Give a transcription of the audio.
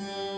Bye.